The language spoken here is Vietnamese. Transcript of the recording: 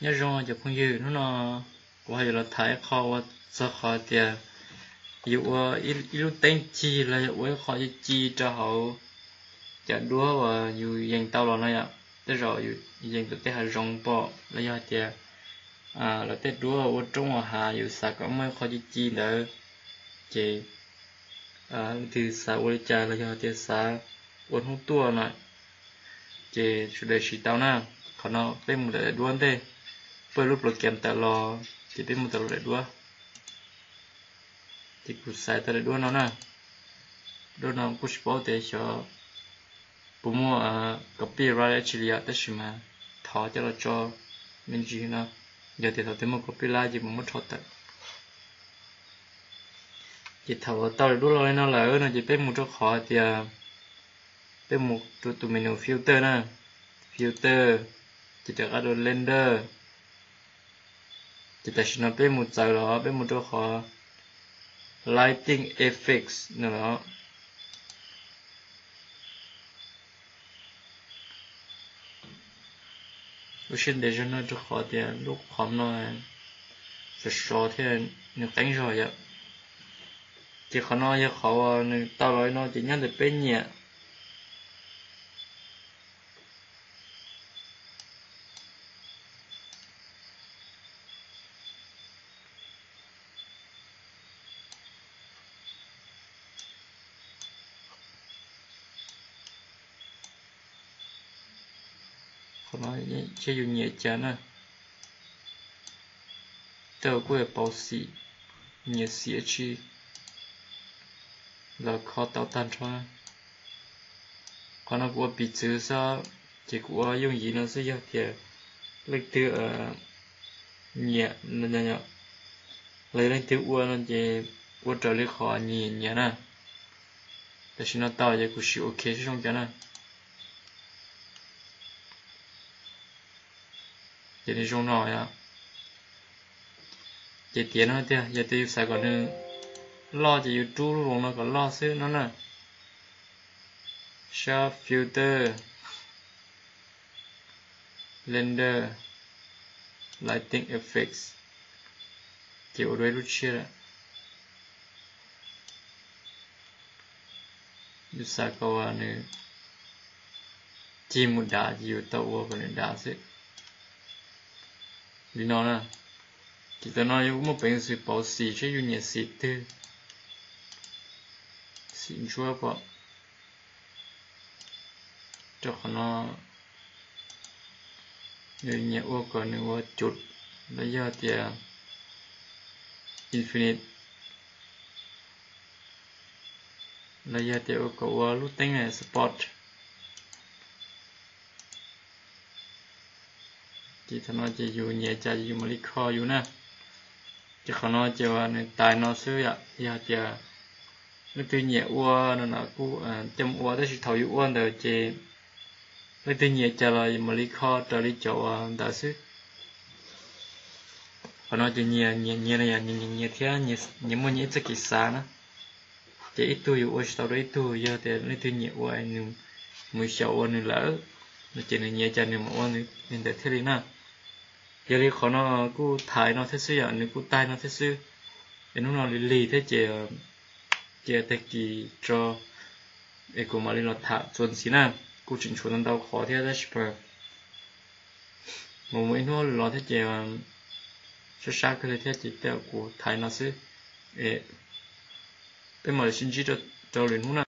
nhớ rong cho phong dư nó nó qua giờ là thái khó qua sợ khó tiền yêu qua ít ít tên chi là yêu kho chi cho họ chả đua và yêu dành tao là này ạ thế rồi yêu dành tụi thế hà rong bỏ là do tiền à là tết đua ở trong hà yêu sa có mấy kho chi nữa chị à thì sa ở cha là do tiền sa ở không tua này chị chủ đề chỉ tao na còn nó bên một đại đuôn thế bây lúc telo jadi ta lo dua bên một đại đuôn thì cũng sai ta đại đuôn nó nè, đuôn nó push bảo để cho bố mua à copyright chỉ là tất mà thọ cho là cho mình chỉ nó giờ thì thọ tới một copyright gì mà mất thọ tận chỉ thọ tao đuôn lo nó là nó chỉ bên một chỗ khó thì bên một tụi tụi mình filter nè filter. Chỉ được ở đồ render thì ta xin nó bên một giờ đó, bên một chỗ khó. Lighting effects nữa đó. Lúc xin để cho nó chỗ khó thì à, lúc khó nó à, sẽ số thì à, nó cánh rồi vậy chỉ khó nó, giờ khó tao nói nó chỉ nhắn được bên nhẹ 그러면 이제 유니했잖아. 더구의 보시 chi, là khó tạo thành cho còn nó của bị chữ sao? Chỉ của dùng gì nó sẽ giao thiệt lấy từ ở à, nhẹ nó nhỏ nhỏ. Lấy lên từ ua nó chỉ ua trở lại khó nhẹ nhẹ nè.แต่xin nó tạo ra cũng chịu ok chứ không cho nè. Giờ đi trong rồi ya giờ tiền nó tiền à? giờ tiêu xài còn nữa lo chỉ chú luôn nó còn lo xứ nó nè. Sharp filter, blender, lighting effects. Kiểu đuôi lúc chia là như sao câu nữa chỉ một đá nhiều tàu vào nên đá xí vì nó là chỉ ta nói một bệnh sự bảo sĩ chứ yêu nhiệt sĩ tư xin chúa bỏ cho nó như nhiệt ô còn nếu ô chút lấy do thì infinite lấy do tiền ô cầu lúc tính là support chỉ thằng nó chỉ dù nhẹ cha dù mà lý kho dù nè chỉ khả nó chỉ là này tài nó xứ ạ. Dạ giờ chỉ nó tuy nhẹ ua à, nó nó cú chấm ua đó chỉ thầu ua uốn chỉ nó tuy nhẹ cha là mà lý kho trở lý chỗ à, đã xứ. Khả nó chỉ nhẹ nhẹ nhẹ này à, nhẹ nhẹ nhẹ thế nhẹ nhẹ muốn nhẹ chắc kỳ xa nữa chỉ ít tuổi ua, sau đó ít tuổi giờ thì nó tuy nhẹ ua anh mười sáu ua nữa lỡ. Nó chỉ là nhẹ cha nữa mà ua nên để thế đi nào giờ đi khó nó cú thái nó thế sư giờ à, nếu cú tai nó thế sư để nó lì lì thế chị chị thế kỳ cho. Để cú mà đi nó thả chuẩn xí nè cú chỉnh chuẩn nó đau khó thế đấy super một mấy nó lo thế chị cho sao cái thế chị theo cú thái nó sư để bên mà xin chỉ cho cho liền hôm nào